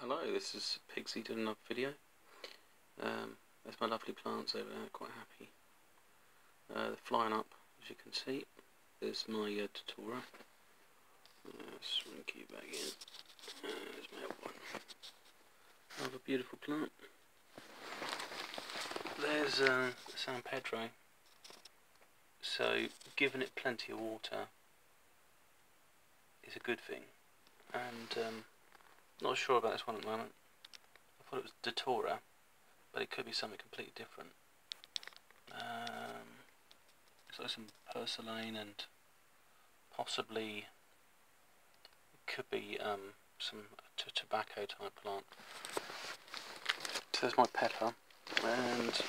Hello, this is Piggsy doing another video. Um, there's my lovely plants over there, quite happy. Uh, they're flying up, as you can see. There's my uh, Datura. You back in. Uh, there's my other one. Another beautiful plant. There's uh, San Pedro. So, giving it plenty of water is a good thing. And um, not sure about this one at the moment. I thought it was Datura, but it could be something completely different. Um, like some purslane and possibly it could be um, some tobacco type plant. So there's my pepper and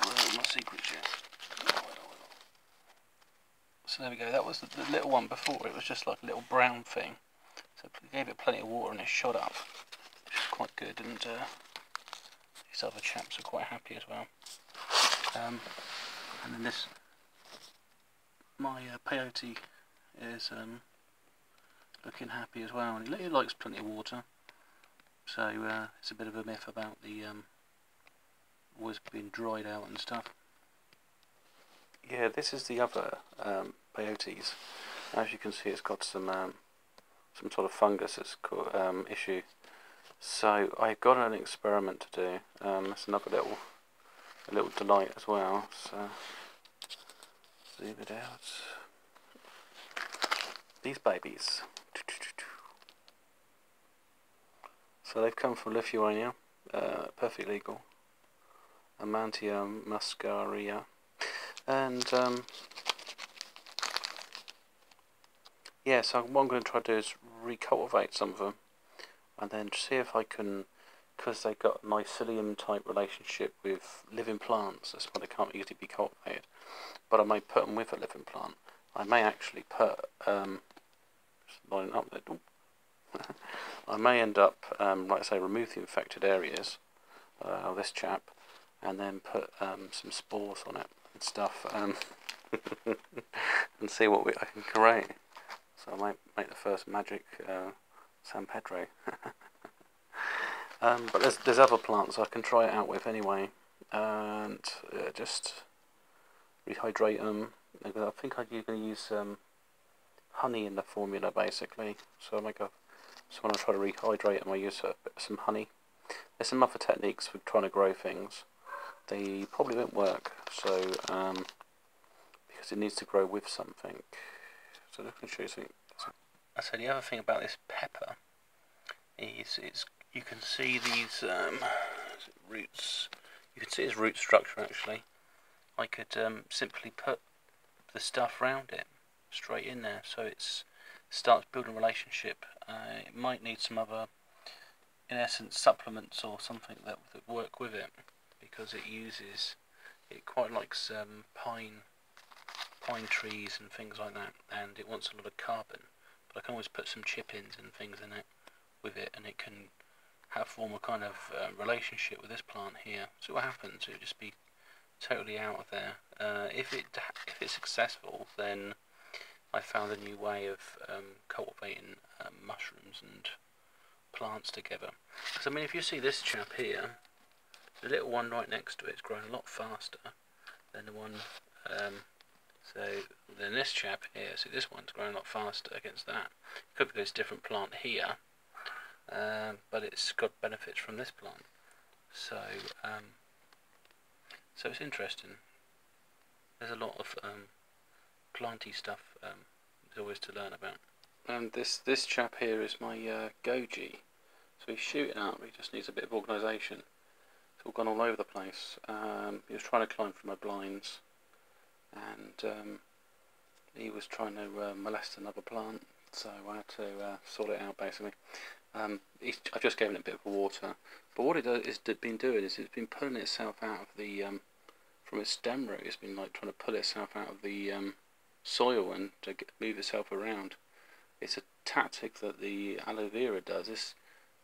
uh, my secret yet. So there we go, that was the, the, little one before, it was just like a little brown thing. So I gave it plenty of water and it shot up, which is quite good, and uh, these other chaps are quite happy as well. Um, and then this, my uh, peyote is um, looking happy as well, and he, likes plenty of water. So uh, it's a bit of a myth about the um, always being dried out and stuff. Yeah, this is the other um, peyotes. As you can see, it's got some um, some sort of fungus that's um, issue. So I've got an experiment to do. Um, that's another little a little delight as well. So zoom it out. These babies. So they've come from Lithuania, uh, perfectly legal. Amantia muscaria, and um, yeah, so what I'm going to try to do is recultivate some of them and then see if I can, because they've got a mycelium type relationship with living plants, that's why they can't easily be cultivated. But I may put them with a living plant. I may actually put, um, up there, I may end up, um, like I say, remove the infected areas uh, of this chap and then put um, some spores on it and stuff um, and see what we, I can create. So I might make the first magic uh, San Pedro. um, but there's, there's other plants I can try it out with anyway. And uh, just rehydrate them. I think I'm going to use um, honey in the formula basically. So I make a, so when I try to rehydrate them I use a some honey. There's some other techniques for trying to grow things. They probably won't work. So um, because it needs to grow with something. So let me show you something. So the other thing about this pepper is it's you can see these um, roots. You can see its root structure actually. I could um, simply put the stuff around it straight in there, so it starts building a relationship. Uh, it might need some other, in essence, supplements or something that, that work with it because it uses it quite likes um, pine pine trees and things like that and it wants a lot of carbon. But I can always put some chip-ins and things in it with it and it can have form a kind of uh, relationship with this plant here. So what happens it would just be totally out of there. Uh, if it if it's successful then I found a new way of um, cultivating um, mushrooms and plants together. Because I mean if you see this chap here the little one right next to it is growing a lot faster than the one um, so then this chap here, so this one's growing a lot faster against that. Could be this different plant here, um, but it's got benefits from this plant. So um, so it's interesting. There's a lot of um, planty stuff um, there's always to learn about. And this this chap here is my uh, goji. So he's shooting up, he just needs a bit of organisation. It's all gone all over the place. Um, he was trying to climb through my blinds and um, he was trying to uh, molest another plant, so I had to uh, sort it out basically. Um, I just gave it a bit of water, but what it has been doing is it's been pulling itself out of the um, from its stem root. It's been like trying to pull itself out of the um, soil and to get, move itself around. It's a tactic that the aloe vera does. This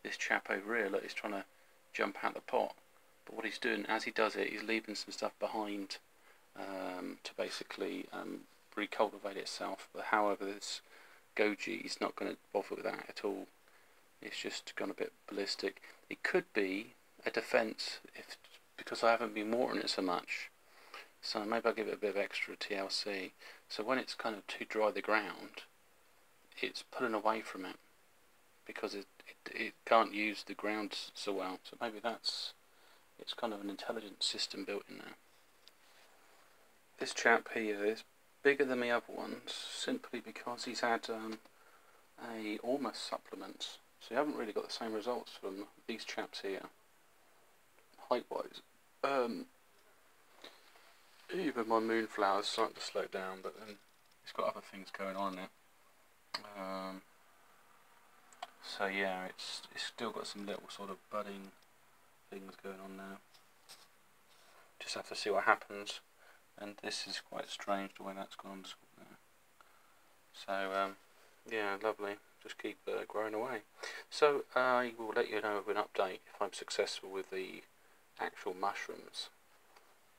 this chap over here, look, he's trying to jump out the pot, but what he's doing as he does it, he's leaving some stuff behind um, to basically um, recultivate itself. But however, this goji is not going to bother with that at all. It's just gone a bit ballistic. It could be a defence if because I haven't been watering it so much. So maybe I'll give it a bit of extra TLC. So when it's kind of too dry the ground, it's pulling away from it because it, it, it can't use the ground so well. So maybe that's, it's kind of an intelligent system built in there. This chap here is bigger than the other ones simply because he's had um, a Ormus supplement. So you haven't really got the same results from these chaps here, height-wise. Um, even my moonflower's starting to slow down, but then it's got other things going on in it. Um, so yeah, it's it's still got some little sort of budding things going on now. Just have to see what happens. And this is quite strange the way that's gone. So um, yeah, lovely. Just keep uh, growing away. So I will let you know of an update if I'm successful with the actual mushrooms.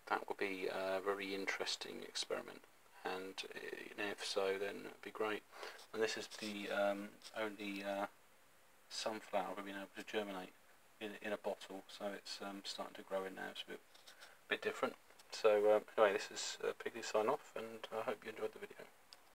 That will be a very interesting experiment and uh, if so then it'd be great. And this is the um, only uh, sunflower we've been able to germinate in, in a bottle so it's um, starting to grow in now, it's a bit, bit different. So um, anyway this is uh, sign off and I hope you enjoyed the video.